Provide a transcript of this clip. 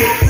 Yeah.